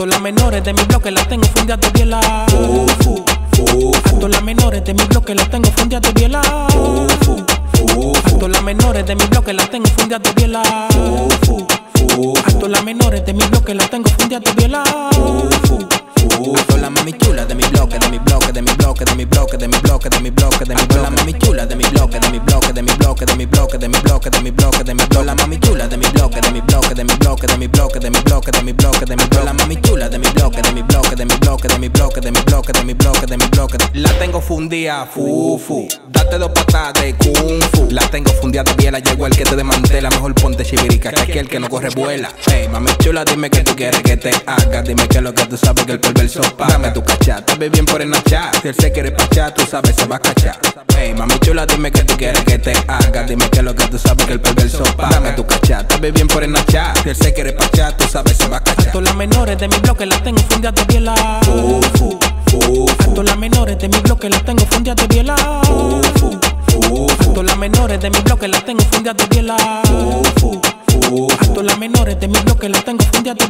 todas las menores de mi bloque las tengo fundidas de biela. Las menores de mi bloque las tengo fundidas de biela. las menores de mi bloque las tengo fundidas de biela. las menores de mi bloque las tengo fundidas de biela. las mami chulas de mi bloque, de mi bloque, de mi bloque, de mi bloque, de mi bloque, de mi bloque, de mi bloque. las mami chulas de mi bloque, de mi bloque, de mi bloque, de mi bloque, de mi bloque, de mi bloque, de mi bloque. las mami chulas de mi bloque, de mi bloque, de mi bloque, de mi bloque, de mi bloque, de mi bloque, de mi bloque. las mami chulas de mi bloque, de mi bloque, de mi bloque, de mi bloque, de mi bloque, de mi bloque, de mi bloque. La tengo fundida, fu de kung fu. La tengo fundida de biela, llegó el que te desmantela. Mejor ponte chivirica que aquel que no corre vuela. Hey, mami chula, dime que tú quieres que te haga. Dime que lo que tú sabes que el perverso paga. Dame tu cachá, te ve bien por el nachá. Si él se quiere pachá, tú sabes se va a cachar. Hey, mami chula, dime que tú quieres que te haga. Dime que lo que tú sabes que el perverso paga. Dame tu cachá, te ve bien por el nachá. Si él se quiere pachá, tú sabes se va a cachar. Todas las menores de mi bloque las tengo fundidas de biela. Fu, fu, fu, las menores de mi menores de mi bloque las tengo fundidas de biela. fu, fu, fu, A todas las menores de mi bloque las tengo fundidas de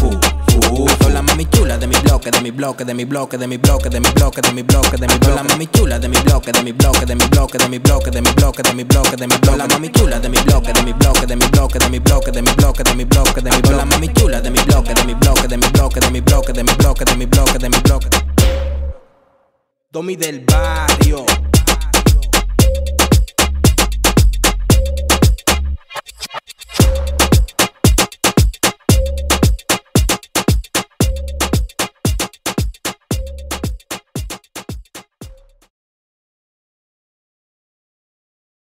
fu. A todas las mami chulas de mi bloque, de mi bloque, de mi bloque, de mi bloque, de mi bloque, de mi bloque, de mi bloque. las mami chulas de mi bloque, de mi bloque, de mi bloque, de mi bloque, de mi bloque, de mi bloque, de mi bloque. las mami chulas de mi bloque, de mi bloque, de mi bloque, de mi bloque, de mi bloque, de mi bloque, de mi bloque. las mami chulas de mi bloque, de mi bloque, de mi bloque, de mi bloque, de mi bloque, de mi bloque, de mi bloque. Domi del barrio.